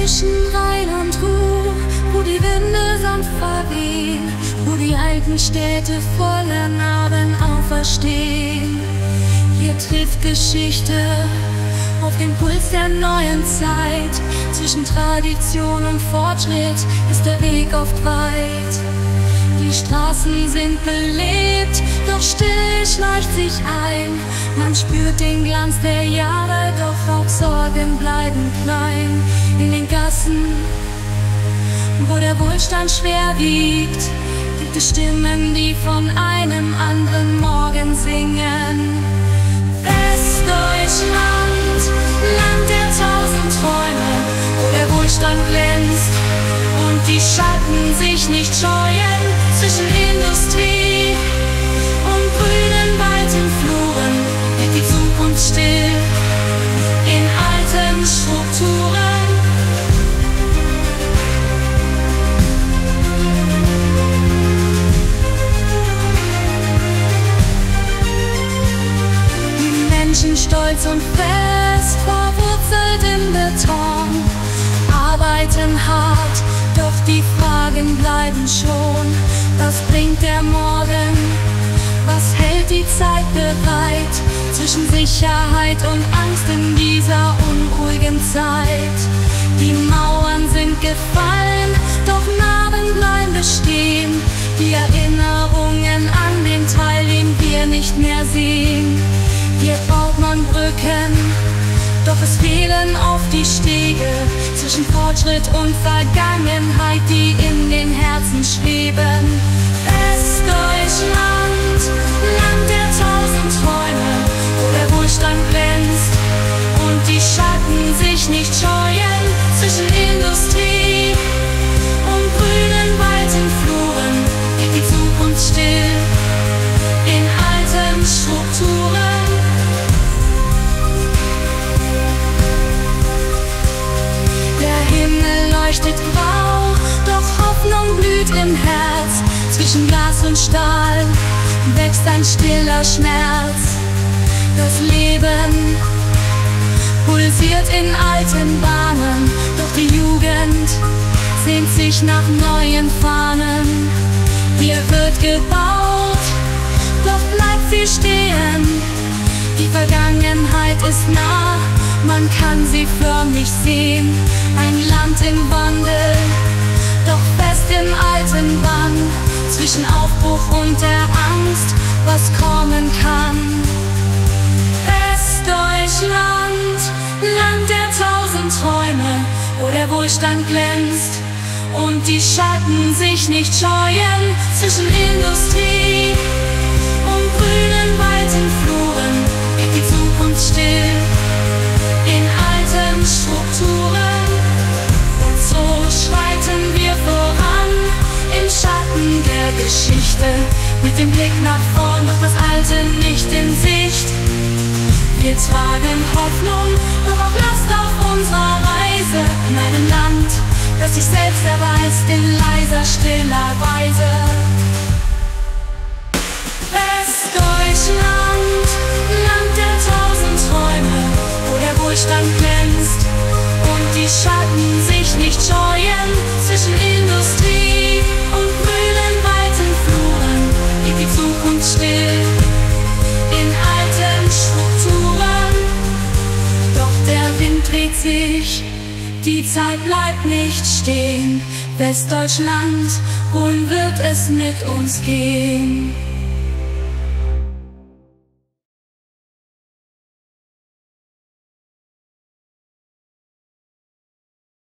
zwischen Rhein und Ruhr, wo die Winde sanft verwehen, wo die alten Städte voller Narben auferstehen. Hier trifft Geschichte auf den Puls der neuen Zeit. Zwischen Tradition und Fortschritt ist der Weg oft weit. Die Straßen sind belebt, doch still schleicht sich ein. Man spürt den Glanz der Jahre, doch auch Sorgen bleiben klein. In den Gassen, wo der Wohlstand schwer wiegt, gibt es Stimmen, die von einem anderen Morgen singen. Westdeutschland, Land der tausend Träume, wo der Wohlstand glänzt und die Schatten sich nicht scheuen Menschen stolz und fest, verwurzelt im Beton, arbeiten hart, doch die Fragen bleiben schon. Was bringt der Morgen? Was hält die Zeit bereit? Zwischen Sicherheit und Angst in dieser unruhigen Zeit. Die Mauern sind gefallen, Brücken, doch es fehlen oft die Stege zwischen Fortschritt und Vergangenheit, die in den Herzen schweben. Westdeutschland, Land der tausend Träume, wo der Wohlstand glänzt und die Schatten sich nicht scheuen leuchtet grau, doch Hoffnung blüht im Herz. Zwischen Glas und Stahl wächst ein stiller Schmerz. Das Leben pulsiert in alten Bahnen, doch die Jugend sehnt sich nach neuen Fahnen. Hier wird gebaut, doch bleibt sie stehen. Die Vergangenheit ist nah, man kann sie förmlich sehen. Ein Land im Wandel, doch fest im alten Bann. Zwischen Aufbruch und der Angst, was kommen kann. Westdeutschland, Land der tausend Träume, wo der Wohlstand glänzt und die Schatten sich nicht scheuen zwischen Industrie Geschichte mit dem Blick nach vorn, doch das Alte nicht in Sicht. Wir tragen Hoffnung, doch auch Last auf unserer Reise in einem Land, das sich selbst erweist in leiser, stiller Weise. Dreht sich, die Zeit bleibt nicht stehen. Westdeutschland, wohin wird es mit uns gehen?